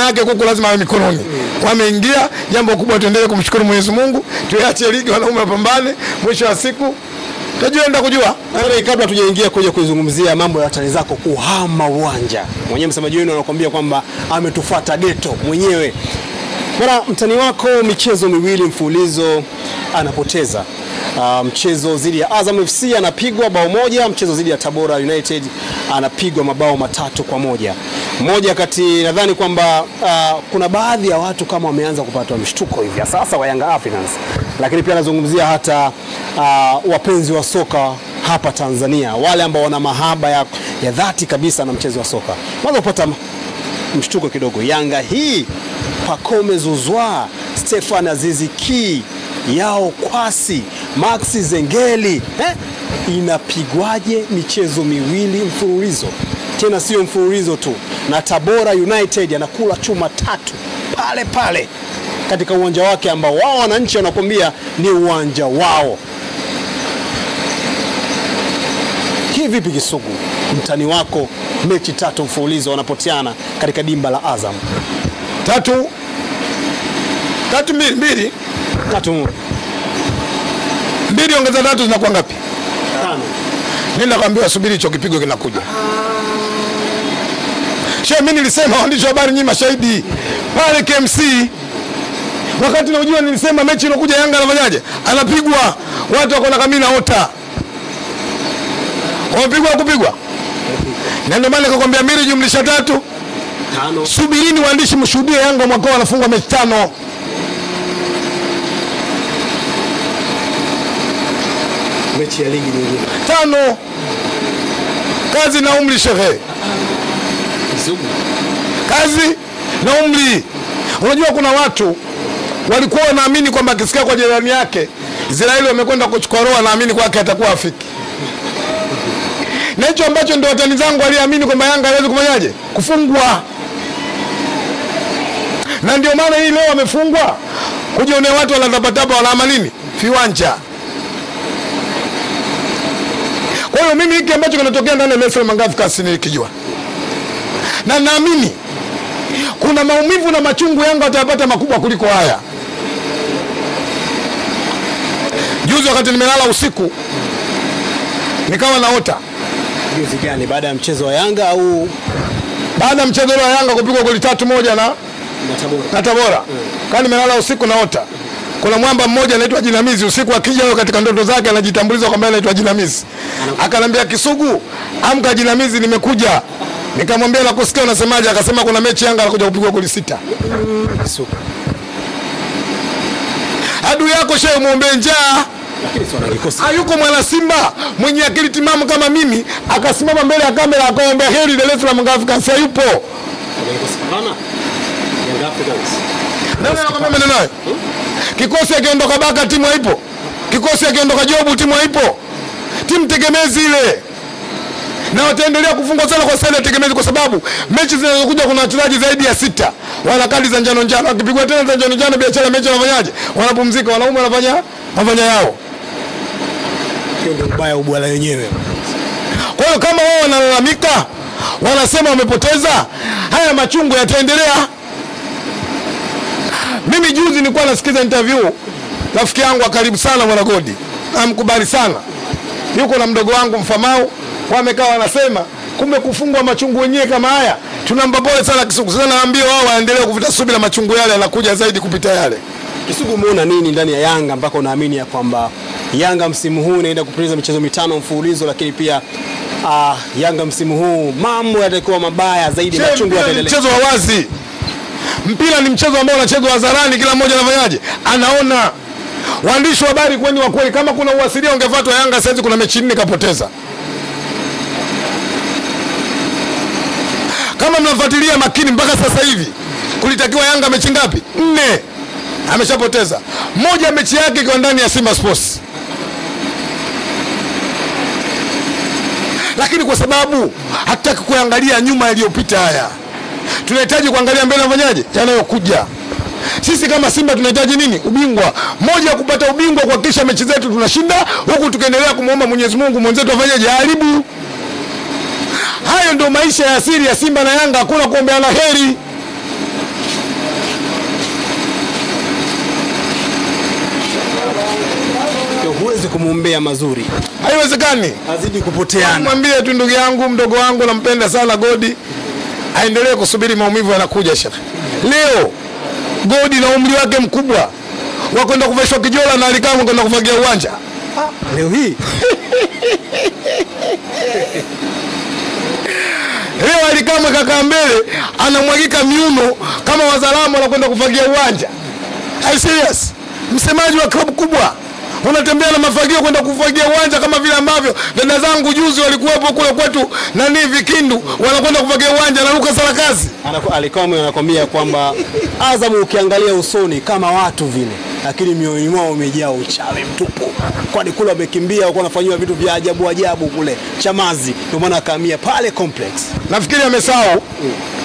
yake kuku lazima awe mikononi. Wameingia jambo kubwa, tuendelee kumshukuru Mwenyezi Mungu, tuache ligi, wanaume wapambane, mwisho wa siku tajua enda kujua. Kabla tujaingia kuja kuizungumzia mambo ya watani zako kuhama uwanja, mwenyewe msemaji wenu anakuambia kwamba ametufuata geto mwenyewe. Bwana, mtani wako michezo miwili mfululizo anapoteza. Uh, mchezo dhidi ya Azam FC anapigwa bao moja, mchezo dhidi ya Tabora United anapigwa mabao matatu kwa moja. Moja kati nadhani kwamba uh, kuna baadhi ya watu kama wameanza kupata mshtuko hivi sasa wa Yanga Africans, lakini pia anazungumzia hata uh, wapenzi wa soka hapa Tanzania, wale ambao wana mahaba ya, ya dhati kabisa na mchezo wa soka, kwanza kupata mshtuko kidogo. Yanga hii Pacome Zuzwa, Stefan Azizi Ki, Yao Kwasi, Maxi Zengeli eh? Inapigwaje michezo miwili mfululizo? Tena sio mfululizo tu, na Tabora United anakula chuma tatu pale pale katika uwanja wake ambao wao wananchi wanakwambia ni uwanja wao. Vipi Kisugu, mtani wako mechi tatu mfululizo wanapoteana katika dimba la Azam? Tatu tatu mbili mbili Tatu mbili ongeza tatu zinakuwa ngapi? tano. Mimi nakwambia subiri, hicho kipigo kinakuja. Shehe, mimi nilisema waandishi wa habari, nyinyi mashahidi pale KMC, wakati naujua, nilisema mechi inakuja Yanga anafanyaje? Anapigwa, watu wako na kamina ota, wamepigwa kupigwa, na ndio maana nikakwambia mbili jumlisha tatu. Subirini waandishi, mshuhudie Yanga mwaka huu wanafungwa mechi tano. Mechi ya ligi nyingine. Tano, kazi na umri shehe, kazi na umri. Unajua kuna watu walikuwa wanaamini kwamba akisikia kwa jirani yake Israeli wamekwenda kuchukua roho, anaamini kwake atakuwa afiki, na hicho ambacho ndio watani zangu waliamini kwamba Yanga hawezi kufanyaje? Kufungwa, na ndio maana hii leo wamefungwa, kujionea watu wanatapatapa, wanaama nini? Viwanja. Kwa hiyo mimi hiki ambacho kinatokea ndani ya Salaam Young Africans nilikijua, na naamini kuna maumivu na machungu Yanga watayapata makubwa kuliko haya. Juzi wakati nimelala usiku nikawa naota. Juzi gani? Baada ya mchezo wa Yanga au baada ya mchezo wa Yanga kupigwa goli tatu moja na, na Tabora? mm. Kaa nimelala usiku naota kuna mwamba mmoja anaitwa Jinamizi. Usiku akija huyo katika ndoto zake anajitambuliza kwamba anaitwa Jinamizi, akanambia Kisugu, amka Jinamizi, nimekuja. Nikamwambia nakusikia, unasemaje? Akasema kuna mechi Yanga anakuja kupigwa goli sita. Kisugu. Adui yako shehe, muombe njaa. Hayuko mwana Simba mwenye akili timamu kama mimi akasimama mbele ya kamera akaombea heri Dar es Salaam Africans, hayupo. Wana kikosi pana. Young Africans. Nani anakwambia maneno hayo? Kikosi akiondoka Baka timu haipo, kikosi akiondoka Jobu timu haipo, timu tegemezi ile, na wataendelea kufungwa sana kwa sana tegemezi, kwa sababu mechi zinazokuja kuna wachezaji zaidi ya sita wana kadi za njano njano, wakipigwa tena za njano njano, biashara mechi wanafanyaje? Wanapumzika, wanaume wanafanya wanafanya yao. Hiyo ndio ubaya ubwala wenyewe. Kwa hiyo kama wao wanalalamika, wanasema wamepoteza, haya machungu yataendelea. Mimi juzi nilikuwa nasikiza interview rafiki yangu wa karibu sana Mwana Godi, namkubali sana, yuko na mdogo wangu Mfamau, wamekaa wanasema, kumbe kufungwa machungu wenyewe kama haya, tunampa pole sana Kisugu. Sasa naambia wao waendelee kuvuta subira, machungu yale yanakuja zaidi kupita yale. Kisugu, umeona nini ndani ya Yanga mpaka unaamini ya kwamba Yanga msimu huu inaenda kupoteza michezo mitano mfululizo, lakini pia ah, Yanga msimu huu mambo yatakuwa mabaya zaidi, machungu yataendelea. mchezo wa wazi. Mpira ni mchezo ambao unachezwa hadharani, kila mmoja anafanyaje, anaona. Waandishi wa habari kweni wa kweli, kama kuna uasilia ungefuatwa Yanga saizi kuna mechi nne kapoteza. Kama mnafuatilia makini mpaka sasa hivi, kulitakiwa Yanga mechi ngapi? Nne, ameshapoteza moja, mechi yake ikiwa ndani ya Simba Sports. lakini kwa sababu hatutaki kuangalia nyuma yaliyopita haya, tunahitaji kuangalia mbele, nafanyaje yanayokuja. Sisi kama Simba tunahitaji nini? Ubingwa. Moja ya kupata ubingwa, kuhakikisha mechi zetu tunashinda, huku tukiendelea kumwomba Mwenyezi Mungu mwenzetu afanyaje, aharibu. Hayo ndio maisha ya asili ya Simba na Yanga, hakuna kuombeana heri. huwezi kumwombea mazuri, haiwezekani, azidi kupoteana. Mwambie tu ndugu yangu mdogo wangu nampenda sana Godi aendelee kusubiri maumivu yanakuja. Shekhe, leo Godi na umri wake mkubwa wakwenda kuveshwa kijola na Alikamwe kwenda kufagia uwanja. Leo hii Leo Alikamwe kakaa mbele anamwagika miuno kama wazalamu wanakwenda kufagia uwanja. Are you serious? Msemaji wa klabu kubwa unatembea na mafagio kwenda kufagia uwanja kama vile ambavyo dada zangu juzi walikuwepo kule kwetu nani Vikindu wanakwenda kufagia uwanja na Luka Sarakazi. Anaku- Alikamwe anakwambia kwamba Azamu ukiangalia usoni kama watu vile, lakini mioyoni mwao umejaa uchawi mtupu, kwani kule wamekimbia, walikuwa wanafanyiwa vitu vya ajabu ajabu kule Chamazi, ndio maana akahamia pale complex. Nafikiri amesahau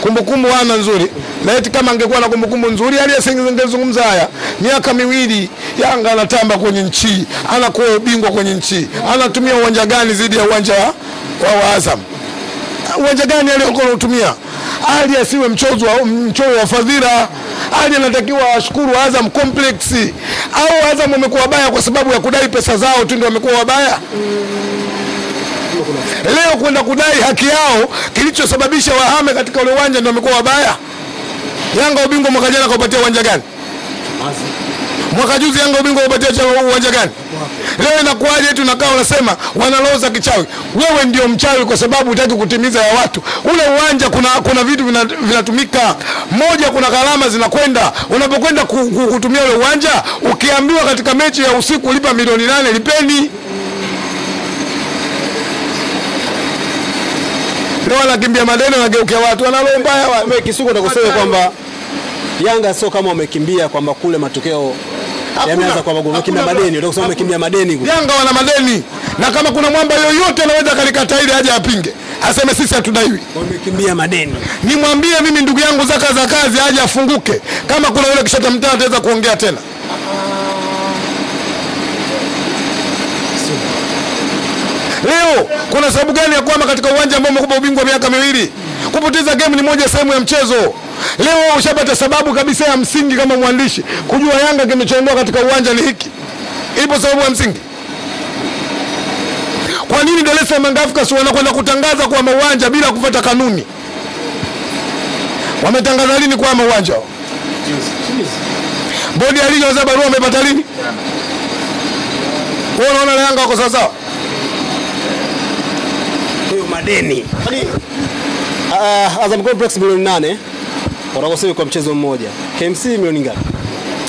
kumbukumbu hana nzuri, na eti kama angekuwa na kumbukumbu nzuri aliyesingezungumza haya. Miaka miwili Yanga anatamba kwenye nchi, anakuwa ubingwa kwenye nchi, anatumia uwanja gani zidi ya uwanja wa, Azam? Uwanja gani aliokuwa anatumia? Ali asiwe mchozo mchoyo wa fadhila. Ali anatakiwa washukuru Azam Complex, au Azam wamekuwa wabaya kwa sababu ya kudai pesa zao tu ndio wamekuwa wabaya? leo kwenda kudai haki yao, kilichosababisha wahame katika ule uwanja ndio wamekuwa wabaya. Yanga ubingwa mwaka jana kaupatia uwanja gani? Mwaka juzi Yanga ubingwa kaupatia cha- uwanja gani? Leo inakuwaje eti unakaa unasema wanaloza kichawi? Wewe ndio mchawi kwa sababu hutaki kutimiza ya watu. Ule uwanja kuna kuna vitu vina- vinatumika. Moja, kuna gharama zinakwenda. Unapokwenda ku, ku, kutumia ule uwanja, ukiambiwa katika mechi ya usiku lipa milioni nane, lipeni. Leo wanakimbia madeni, wanageukia watu, wanaloa mbaya wa- Kumbe Kisugu atakusema kwamba Yanga sio kama wamekimbia kwamba kule matokeo yameanza kwa magumu, Kimya madeni, ndio kusema kimya madeni. Yanga wana madeni, na kama kuna mwamba yoyote anaweza kalikataa ile aje apinge, aseme sisi hatudaiwi. Wamekimbia madeni. Nimwambie mimi ndugu yangu Zaka za kazi aje afunguke, kama kuna yule kishata mtaa ataweza kuongea tena. Leo kuna sababu gani ya kwama katika uwanja ambao umekupa ubingwa miaka miwili? Kupoteza game ni moja sehemu ya mchezo. Leo ushapata sababu kabisa ya msingi kama mwandishi kujua Yanga kimechondoa katika uwanja ni hiki. Ipo sababu ya msingi? Kwa nini Dar es Salaam Africans wanakwenda kutangaza kwa uwanja bila kufuata kanuni? Wametangaza lini kwa uwanja? Bodi ya ligi barua wamepata lini? Kwa unaona Yanga wako sawa sawa. Huyo madeni. Uh, Azam Complex milioni nane wanakosewa kwa mchezo mmoja. KMC milioni ngapi?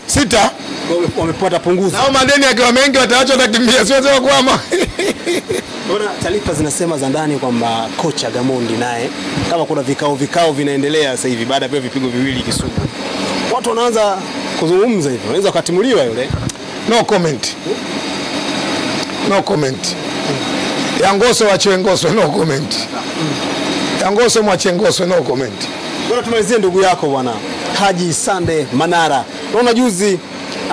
Sita wamepata punguzo. Hao madeni akiwa mengi watawachwa watakimbia, siwezi kuama. Bona taarifa zinasema za ndani kwamba kocha Gamondi naye kama kuna vikao vikao vinaendelea sasa hivi baada ya vipigo viwili Kisumu, watu wanaanza kuzungumza hivyo, wanaweza kutimuliwa yule. No comment, no comment. Yangoso wachiwe Ngoso, no comment. Yangoso mwachiwe Ngoso, no comment. Bwana, tumalizie ndugu yako bwana Haji Sande Manara. Naona juzi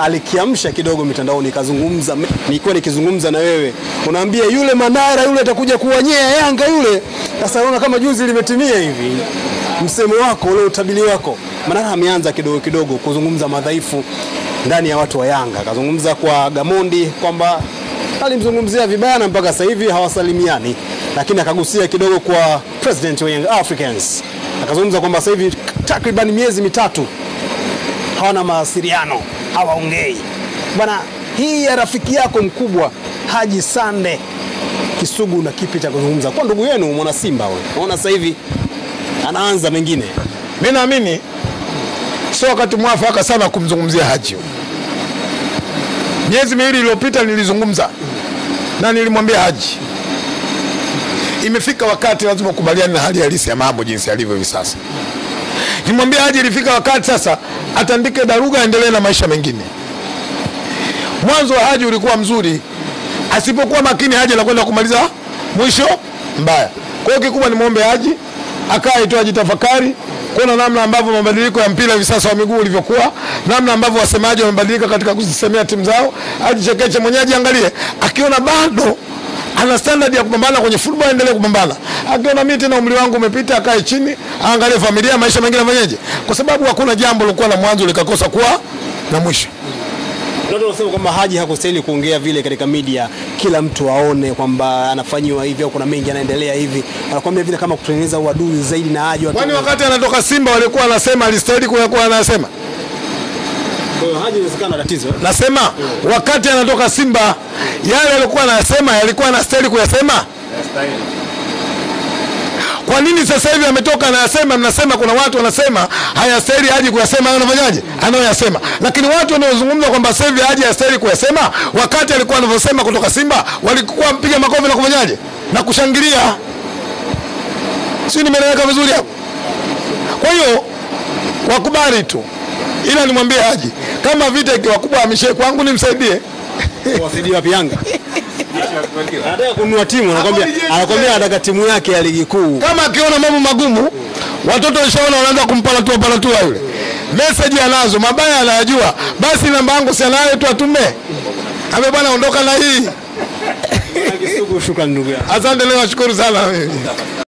alikiamsha kidogo mitandaoni, kazungumza, nilikuwa nikizungumza na wewe, unaambia yule Manara yule atakuja kuwanyea Yanga yule. Sasa naona kama juzi limetimia hivi, msemo wako ule utabiri wako. Manara ameanza kidogo kidogo kuzungumza madhaifu ndani ya watu wa Yanga, akazungumza kwa Gamondi kwamba alimzungumzia vibaya na mpaka sasa hivi hawasalimiani, lakini akagusia kidogo kwa president wa Young Africans akazungumza kwamba sasa hivi takriban miezi mitatu hawana mawasiliano, hawaongei bwana. Hii ya rafiki yako mkubwa Haji Sande Kisugu na kipi cha kuzungumza kwa ndugu yenu mwana Simba wewe? Naona sasa hivi anaanza mengine. Mimi naamini sio wakati mwafaka sana kumzungumzia Haji. Miezi miwili iliyopita nilizungumza na nilimwambia Haji, imefika wakati lazima ukubaliane na hali halisi ya mambo jinsi yalivyo hivi sasa. Nimwambia Haji, ilifika wakati sasa atandike daruga, aendelee na maisha mengine. Mwanzo wa Haji ulikuwa mzuri, asipokuwa makini Haji anakwenda kumaliza mwisho mbaya. Kwa hiyo kikubwa nimwombe Haji akae tu ajitafakari kuona namna ambavyo mabadiliko ya mpira hivi sasa wa miguu ulivyokuwa, namna ambavyo wasemaji wamebadilika katika kuzisemea timu zao. Ajichekeche mwenyewe, ajiangalie, akiona bado ana standard ya kupambana kwenye football, aendelee kupambana. Akiona mimi tena umri wangu umepita, akae chini, aangalie familia, maisha mengine afanyeje, kwa sababu hakuna jambo lilikuwa na mwanzo likakosa kuwa na mwisho. Watu wanasema kwamba Haji hakustahili kuongea vile katika media, kila mtu aone kwamba anafanyiwa hivi au kuna mengi anaendelea hivi. Anakuambia vile kama kutengeneza uadui zaidi na Haji. Kwani wakati anatoka Simba walikuwa anasema alistahili kuwa anasema Kwa hiyo Haji inawezekana na tatizo. Nasema wakati anatoka Simba yale alikuwa anasema yalikuwa anastahili kuyasema. Kwa nini sasa hivi ametoka anayasema? Mnasema kuna watu wanasema hayastahili Haji kuyasema, anafanyaje? Anayoyasema. Lakini watu wanaozungumza kwamba sasa hivi Haji hastahili kuyasema, wakati alikuwa anavyosema kutoka Simba walikuwa mpiga makofi na kufanyaje na kushangilia. Si nimeeleweka vizuri hapo? Kwa hiyo wakubali tu, ila nimwambie aje, kama vita ikiwa kubwa ameshe kwangu nimsaidie. Wasaidie wapi Yanga? Anataka kununua timu, anakwambia anakwambia anataka timu yake ya ligi kuu. kama akiona mambo magumu, watoto washaona wanaanza kumpalatua palatua yule, message anazo, mabaya anayajua, basi namba yangu si anayo tu atume, Ambe bwana, ondoka na hii. Shukrani ndugu yangu. Asante, leo nashukuru sana.